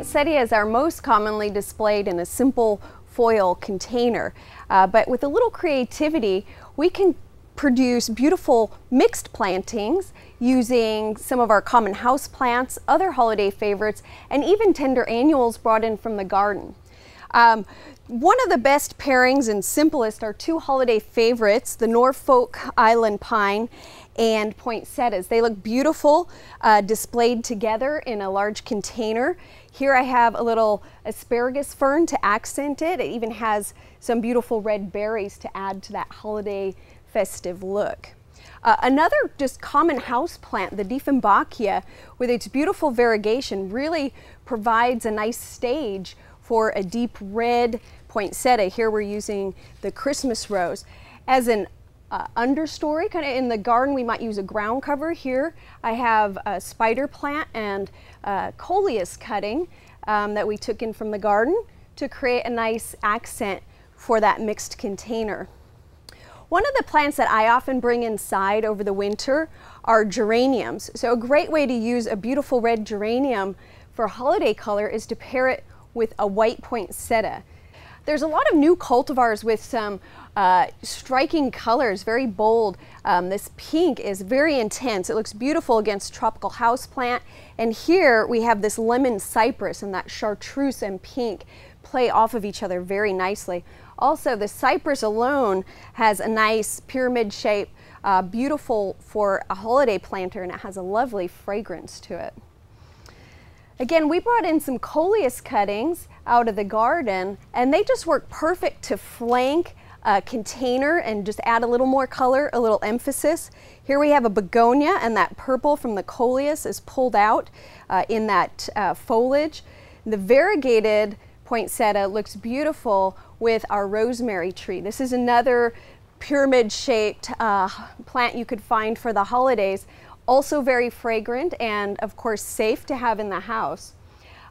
poinsettias are most commonly displayed in a simple foil container, uh, but with a little creativity, we can produce beautiful mixed plantings using some of our common house plants, other holiday favorites, and even tender annuals brought in from the garden. Um, one of the best pairings and simplest are two holiday favorites, the Norfolk Island Pine and poinsettias. They look beautiful uh, displayed together in a large container. Here I have a little asparagus fern to accent it. It even has some beautiful red berries to add to that holiday festive look. Uh, another just common house plant, the Dieffenbachia, with its beautiful variegation, really provides a nice stage for a deep red poinsettia. Here we're using the Christmas rose. As an uh, understory, kind of in the garden, we might use a ground cover. Here I have a spider plant and coleus cutting um, that we took in from the garden to create a nice accent for that mixed container. One of the plants that I often bring inside over the winter are geraniums. So a great way to use a beautiful red geranium for holiday color is to pair it with a white poinsettia. There's a lot of new cultivars with some uh, striking colors, very bold. Um, this pink is very intense. It looks beautiful against tropical houseplant. And here we have this lemon cypress and that chartreuse and pink play off of each other very nicely. Also, the cypress alone has a nice pyramid shape, uh, beautiful for a holiday planter, and it has a lovely fragrance to it. Again, we brought in some coleus cuttings out of the garden, and they just work perfect to flank a container and just add a little more color, a little emphasis. Here we have a begonia, and that purple from the coleus is pulled out uh, in that uh, foliage. The variegated poinsettia looks beautiful with our rosemary tree. This is another pyramid shaped uh, plant you could find for the holidays. Also very fragrant and of course safe to have in the house.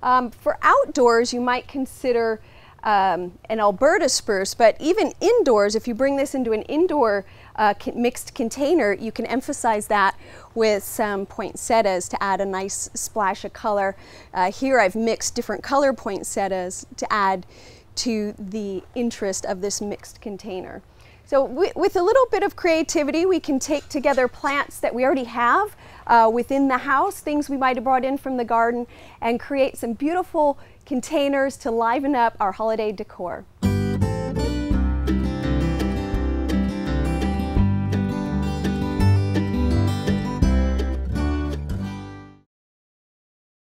Um, for outdoors, you might consider um, an Alberta spruce, but even indoors, if you bring this into an indoor uh, mixed container, you can emphasize that with some poinsettias to add a nice splash of color. Uh, here I've mixed different color poinsettias to add to the interest of this mixed container. So with a little bit of creativity, we can take together plants that we already have uh, within the house, things we might have brought in from the garden, and create some beautiful containers to liven up our holiday decor.